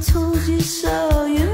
told you so. You